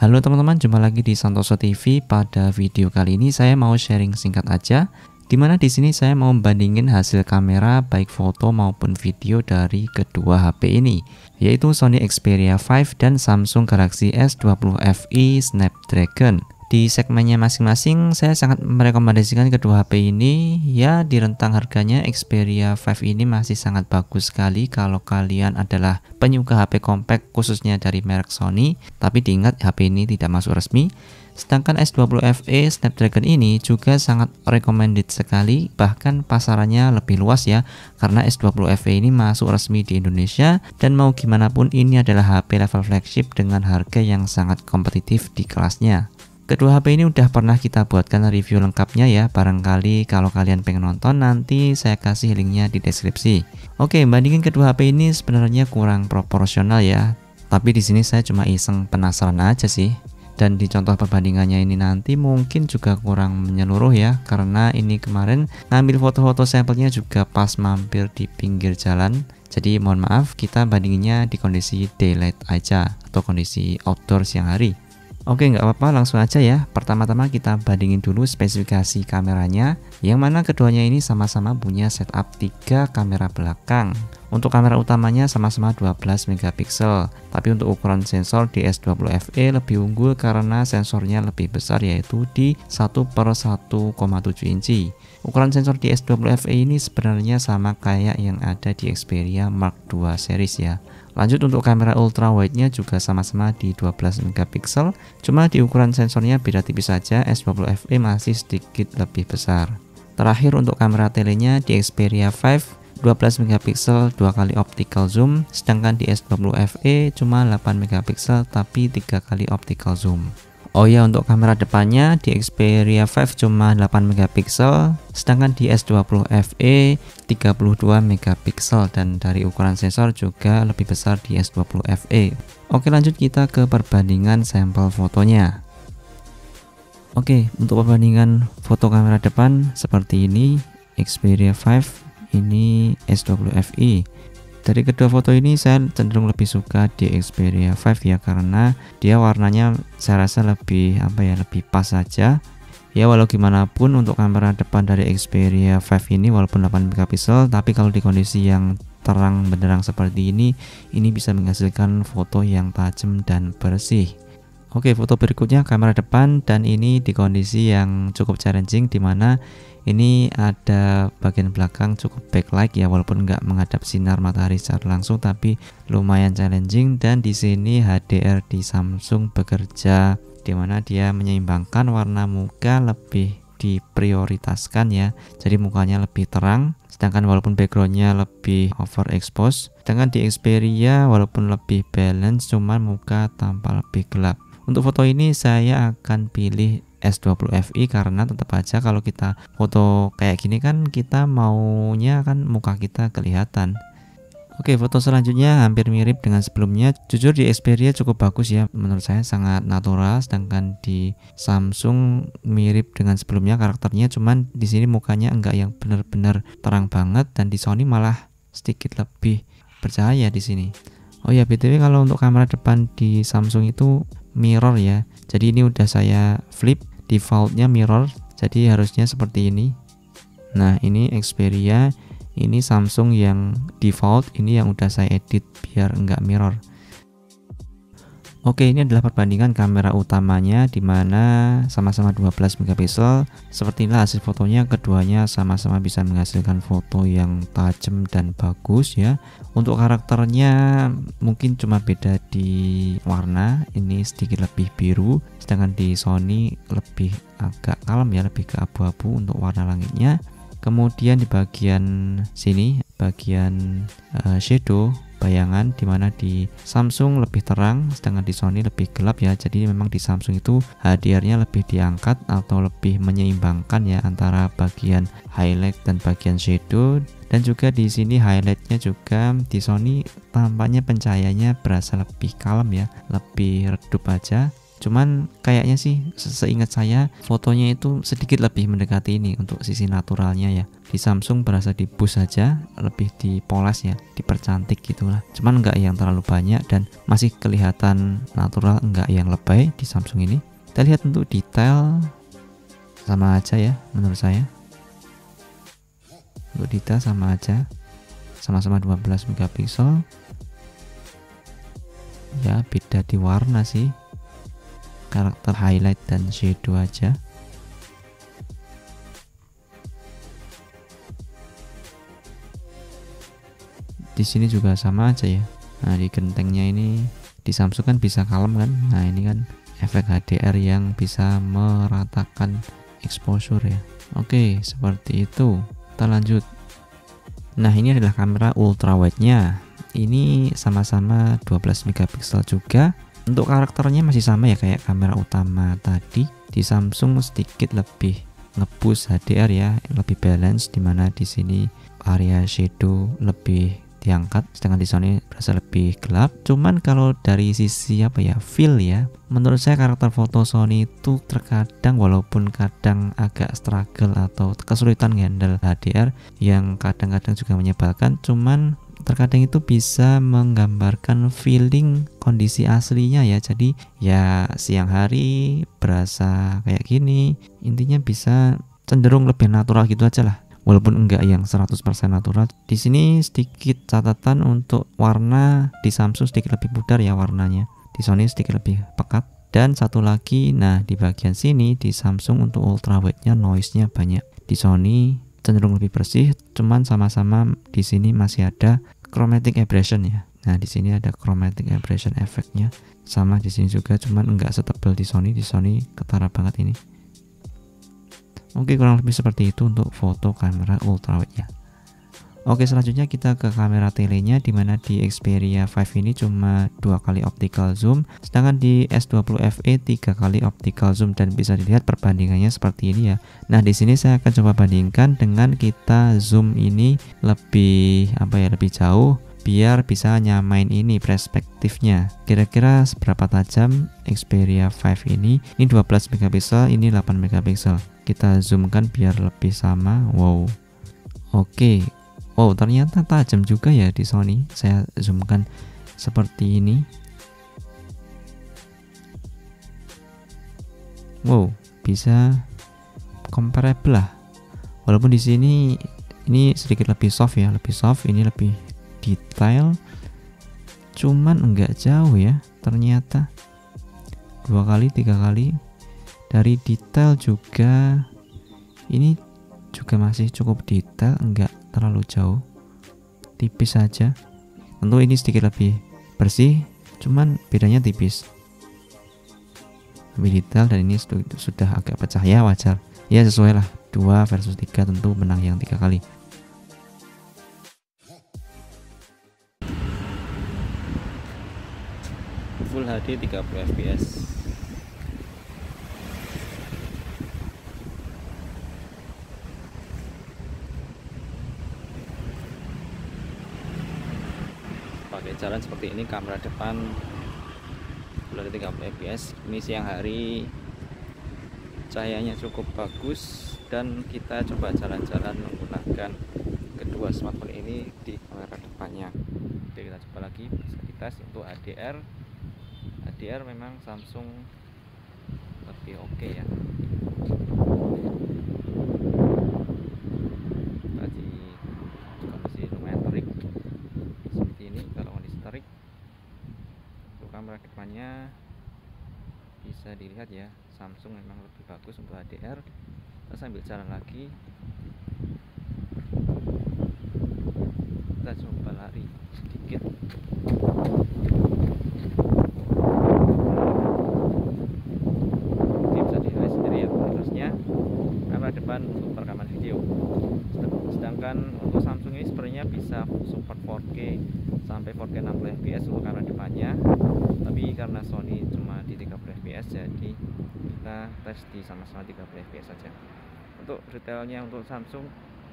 Halo teman-teman, jumpa lagi di Santoso TV. Pada video kali ini saya mau sharing singkat aja Di mana di sini saya mau membandingin hasil kamera baik foto maupun video dari kedua HP ini, yaitu Sony Xperia 5 dan Samsung Galaxy S20 FE Snapdragon. Di segmennya masing-masing saya sangat merekomendasikan kedua HP ini. Ya di rentang harganya Xperia 5 ini masih sangat bagus sekali kalau kalian adalah penyuka HP compact khususnya dari merek Sony. Tapi diingat HP ini tidak masuk resmi. Sedangkan S20 FE Snapdragon ini juga sangat recommended sekali. Bahkan pasarannya lebih luas ya karena S20 FE ini masuk resmi di Indonesia. Dan mau gimana pun ini adalah HP level flagship dengan harga yang sangat kompetitif di kelasnya Kedua HP ini udah pernah kita buatkan review lengkapnya ya. Barangkali kalau kalian pengen nonton nanti saya kasih linknya di deskripsi. Oke, bandingin kedua HP ini sebenarnya kurang proporsional ya. Tapi di sini saya cuma iseng penasaran aja sih. Dan di contoh perbandingannya ini nanti mungkin juga kurang menyeluruh ya Karena ini kemarin ngambil foto-foto sampelnya juga pas mampir di pinggir jalan Jadi mohon maaf kita bandinginnya di kondisi daylight aja Atau kondisi outdoor siang hari Oke nggak apa-apa langsung aja ya. Pertama-tama kita bandingin dulu spesifikasi kameranya. Yang mana keduanya ini sama-sama punya setup 3 kamera belakang. Untuk kamera utamanya sama-sama 12 megapiksel. Tapi untuk ukuran sensor di S20 FE lebih unggul karena sensornya lebih besar yaitu di 1 per 1,7 inci. Ukuran sensor di S20 FE ini sebenarnya sama kayak yang ada di Xperia Mark II series ya Lanjut untuk kamera ultra wide-nya juga sama-sama di 12 megapiksel, cuma di ukuran sensornya beda tipis saja, S20 FE masih sedikit lebih besar. Terakhir untuk kamera telenya di Xperia 5 12 megapiksel 2 kali optical zoom, sedangkan di S20 FE cuma 8 megapiksel tapi 3 kali optical zoom. Oh ya untuk kamera depannya di Xperia 5 cuma 8 megapiksel sedangkan di S20 FE 32 megapiksel dan dari ukuran sensor juga lebih besar di S20 FE. Oke lanjut kita ke perbandingan sampel fotonya. Oke untuk perbandingan foto kamera depan seperti ini Xperia 5 ini S20 FE dari kedua foto ini saya cenderung lebih suka di Xperia 5 ya karena dia warnanya saya rasa lebih apa ya lebih pas saja. Ya walau gimana pun untuk kamera depan dari Xperia 5 ini walaupun 8 megapiksel tapi kalau di kondisi yang terang benderang seperti ini ini bisa menghasilkan foto yang tajam dan bersih Oke foto berikutnya kamera depan dan ini di kondisi yang cukup challenging di mana ini ada bagian belakang cukup backlight ya walaupun nggak menghadap sinar matahari secara langsung tapi lumayan challenging. Dan di sini HDR di Samsung bekerja di mana dia menyeimbangkan warna muka lebih diprioritaskan ya. Jadi mukanya lebih terang sedangkan walaupun backgroundnya lebih overexpose sedangkan di Xperia walaupun lebih balance cuman muka tampak lebih gelap untuk foto ini saya akan pilih S20 FI karena tetap aja kalau kita foto kayak gini kan kita maunya kan muka kita kelihatan. Oke foto selanjutnya hampir mirip dengan sebelumnya. Jujur di Xperia cukup bagus ya. Menurut saya sangat natural Sedangkan di Samsung mirip dengan sebelumnya karakternya. Cuman di sini mukanya enggak yang benar-benar terang banget Dan di Sony malah sedikit lebih bercahaya di sini. Oh ya btw kalau untuk kamera depan di Samsung itu mirror ya. Jadi ini udah saya flip defaultnya mirror. Jadi harusnya seperti ini. Nah ini Xperia. Ini Samsung yang default. Ini yang udah saya edit biar enggak mirror Oke ini adalah perbandingan kamera utamanya di mana sama-sama 12 megapiksel. Seperti inilah hasil fotonya keduanya sama-sama bisa menghasilkan foto yang tajam dan bagus ya. Untuk karakternya mungkin cuma beda di warna ini sedikit lebih biru sedangkan di Sony lebih agak kalem ya lebih ke abu-abu untuk warna langitnya. Kemudian di bagian sini bagian uh, shadow bayangan di mana di Samsung lebih terang sedangkan di Sony lebih gelap ya. Jadi memang di Samsung itu HDR-nya lebih diangkat atau lebih menyeimbangkan ya antara bagian highlight dan bagian shadow. Dan juga di sini highlightnya juga di Sony tampaknya pencahayaannya berasa lebih kalem ya lebih redup aja cuman kayaknya sih seingat saya fotonya itu sedikit lebih mendekati ini untuk sisi naturalnya ya. Di Samsung berasa di boost saja lebih dipoles ya dipercantik gitulah. Cuman nggak yang terlalu banyak dan masih kelihatan natural nggak yang lebay di Samsung ini. Kita lihat untuk detail sama aja ya menurut saya. Untuk detail sama aja. Sama-sama 12 megapiksel. Ya beda di warna sih karakter highlight dan shadow aja. Di sini juga sama aja ya. Nah di gentengnya ini di Samsung kan bisa kalem kan? Nah ini kan efek HDR yang bisa meratakan exposure ya. Oke seperti itu. Kita lanjut. Nah ini adalah kamera ultrawide nya ini sama-sama 12 megapiksel juga untuk karakternya masih sama ya kayak kamera utama tadi. Di Samsung sedikit lebih ngebus HDR ya lebih balance di mana di sini area shadow lebih diangkat sedangkan di Sony berasa lebih gelap. Cuman kalau dari sisi apa ya feel ya menurut saya karakter foto Sony itu terkadang walaupun kadang agak struggle atau kesulitan handle HDR yang kadang-kadang juga menyebalkan cuman terkadang itu bisa menggambarkan feeling kondisi aslinya ya. Jadi ya siang hari berasa kayak gini intinya bisa cenderung lebih natural gitu aja lah. Walaupun enggak yang 100% natural di sini sedikit catatan untuk warna di Samsung sedikit lebih pudar ya warnanya. Di Sony sedikit lebih pekat. Dan satu lagi nah di bagian sini di Samsung untuk ultrawide nya noise nya banyak. Di Sony cenderung lebih bersih, cuman sama-sama di sini masih ada chromatic aberration ya. Nah, di sini ada chromatic aberration efeknya. Sama di sini juga, cuman enggak setebal di Sony. Di Sony ketara banget ini. Oke, kurang lebih seperti itu untuk foto kamera ultrawide ya. Oke selanjutnya kita ke kamera telenya di mana di Xperia 5 ini cuma dua kali optical zoom sedangkan di S20 FE tiga kali optical zoom dan bisa dilihat perbandingannya seperti ini ya. Nah di sini saya akan coba bandingkan dengan kita zoom ini lebih apa ya lebih jauh biar bisa nyamain ini perspektifnya. Kira-kira seberapa tajam Xperia 5 ini? Ini 12 megapiksel ini 8 megapiksel. Kita zoomkan biar lebih sama. Wow. Oke Wow ternyata tajam juga ya di Sony. Saya zoomkan seperti ini. Wow bisa comparable lah. Walaupun di sini ini sedikit lebih soft ya lebih soft ini lebih detail. Cuman enggak jauh ya ternyata. Dua kali tiga kali. Dari detail juga ini juga masih cukup detail enggak terlalu jauh tipis saja. Tentu ini sedikit lebih bersih cuman bedanya tipis. Lebih detail dan ini sudah agak pecah. Ya wajar. Ya sesuai lah. 2 versus 3 tentu menang yang tiga kali. Full HD 30 fps pakai jalan seperti ini kamera depan dari 30 fps ini siang hari cahayanya cukup bagus dan kita coba jalan-jalan menggunakan kedua smartphone ini di kamera depannya. Oke kita coba lagi bisa dites untuk HDR HDR memang Samsung lebih oke okay ya bisa dilihat ya Samsung memang lebih bagus untuk HDR kita sambil jalan lagi. Kita coba lari sedikit. Oke, bisa dilihat sendiri ya terusnya kamera depan untuk perekaman video. Sedangkan untuk Samsung ini sebenarnya bisa support 4K sampai 4K fps jadi kita tes di sama-sama 30 fps saja. Untuk detailnya untuk Samsung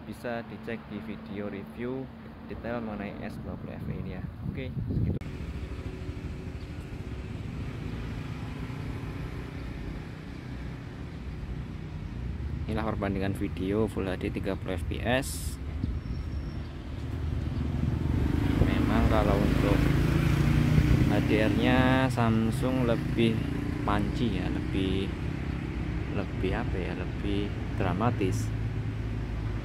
bisa dicek di video review detail mengenai S20 FE ini ya. Oke segitu. Inilah perbandingan video Full HD 30 fps memang kalau untuk HDR nya Samsung lebih panci ya lebih lebih apa ya lebih dramatis.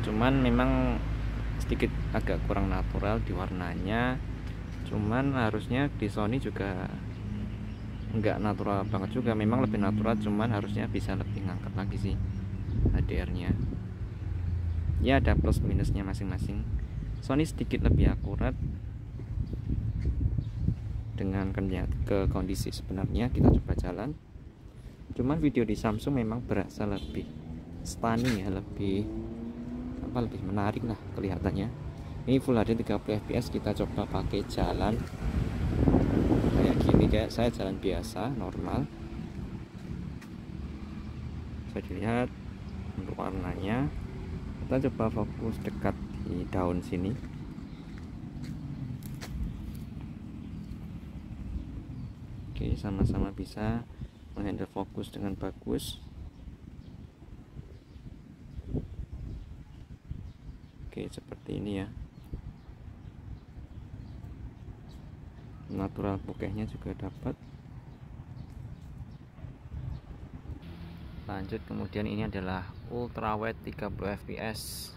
Cuman memang sedikit agak kurang natural di warnanya cuman harusnya di Sony juga enggak natural banget juga. Memang lebih natural cuman harusnya bisa lebih ngangkat lagi sih HDR nya ya ada plus minusnya masing-masing. Sony sedikit lebih akurat dengan ke kondisi sebenarnya kita coba jalan. Cuman video di Samsung memang berasa lebih stunning ya lebih apa lebih menarik lah kelihatannya. Ini Full HD 30 fps kita coba pakai jalan. Kayak gini kayak saya jalan biasa normal. Bisa dilihat untuk warnanya. Kita coba fokus dekat di daun sini sama-sama bisa menghandle fokus dengan bagus. Oke seperti ini ya. Natural bokehnya juga dapat. Lanjut kemudian ini adalah ultra wide 30 fps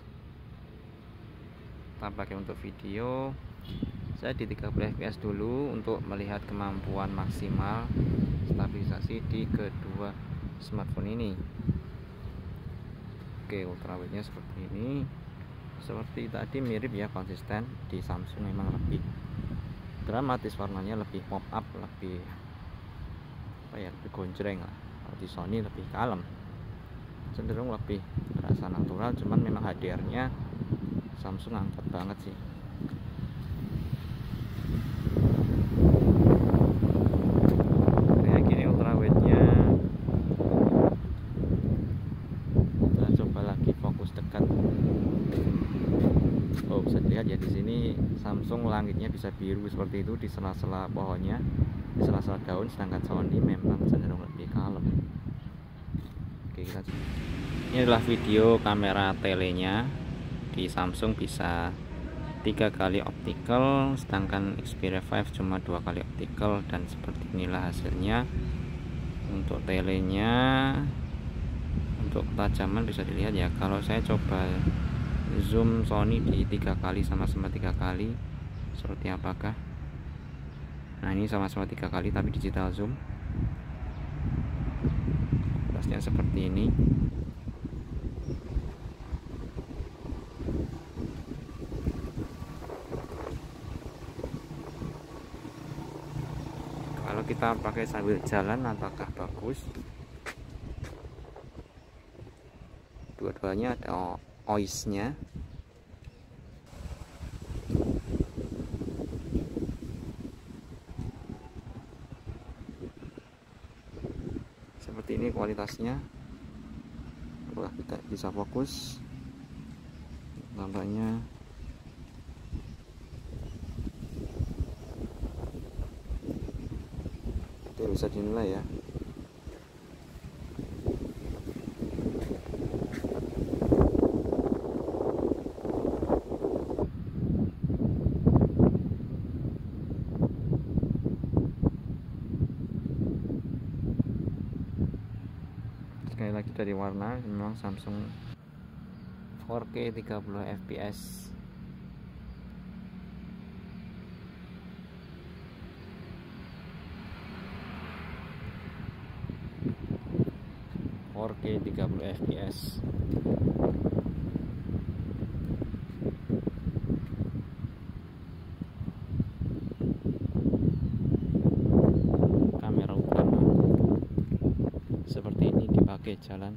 kita pakai untuk video saya di 30 fps dulu untuk melihat kemampuan maksimal stabilisasi di kedua smartphone ini. Oke ultra wide nya seperti ini. Seperti tadi mirip ya konsisten di Samsung memang lebih dramatis warnanya lebih pop up lebih apa ya lebih gonjreng lah. Kalau di Sony lebih kalem. Cenderung lebih terasa natural cuman memang HDR nya Samsung angkat banget sih kayak gini ultrawide nya kita coba lagi fokus dekat oh bisa dilihat ya di sini Samsung langitnya bisa biru seperti itu di sela-sela pohonnya. Di sela-sela daun sedangkan Sony memang cenderung lebih kalem. Oke kita ini adalah video kamera telenya di Samsung bisa tiga kali optical sedangkan Xperia 5 cuma dua kali optical dan seperti inilah hasilnya. Untuk telenya untuk ketajaman bisa dilihat ya. Kalau saya coba zoom Sony di tiga kali sama-sama tiga kali seperti apakah? Nah ini sama-sama tiga kali tapi digital zoom. Plasnya seperti ini. Kalau kita pakai sambil jalan apakah bagus? Dua-duanya ada ois nya seperti ini kualitasnya. Wah, kita bisa fokus. Nampaknya. Itu bisa dinilai ya sekali lagi dari warna memang Samsung 4K 30 fps K 30 fps kamera utama. Seperti ini dipakai jalan